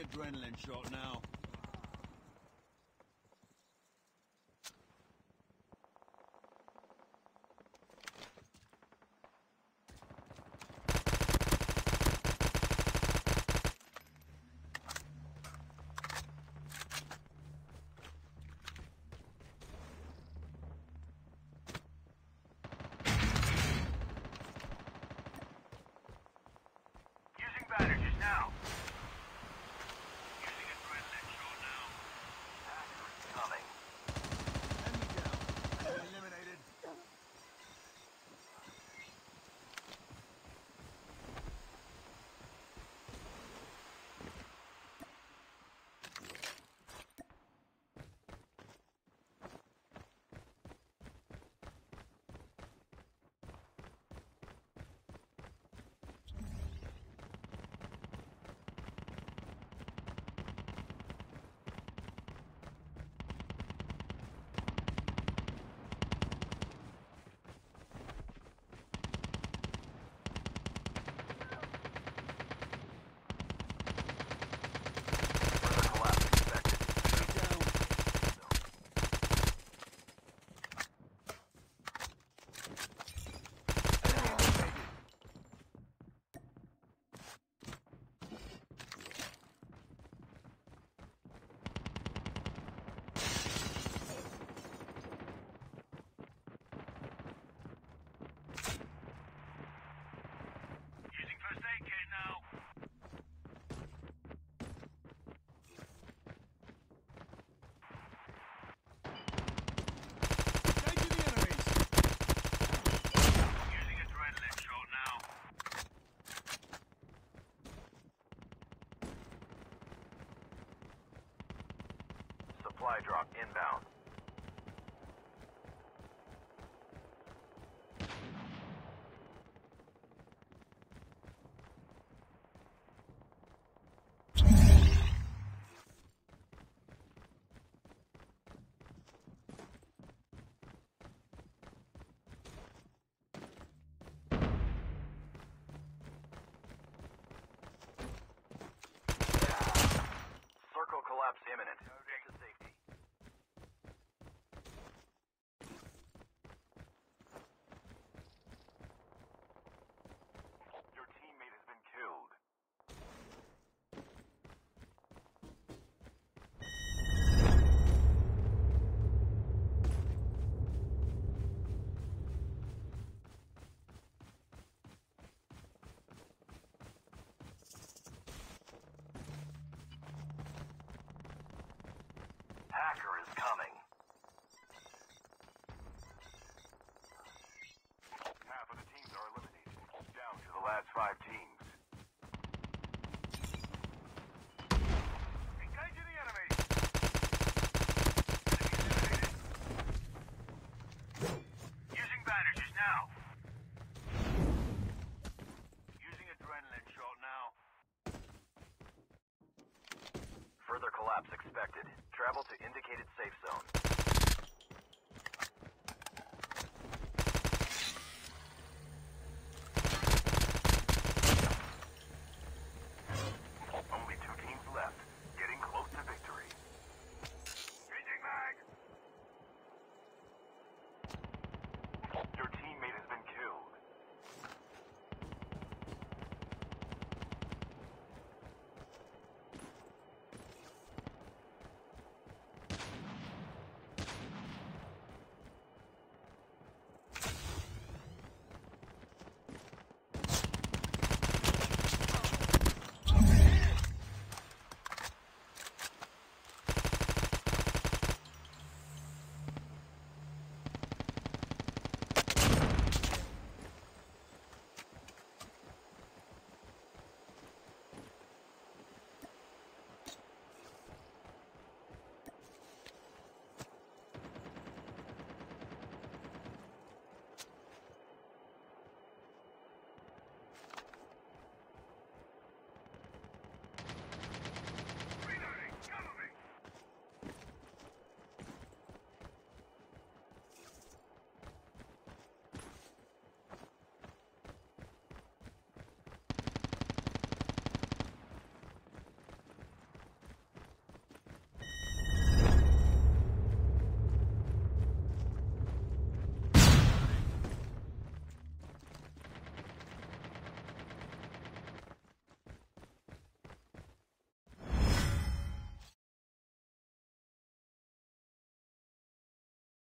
adrenaline shot now. supply drop inbound. imminent. detected. Travel to indicated safe zone.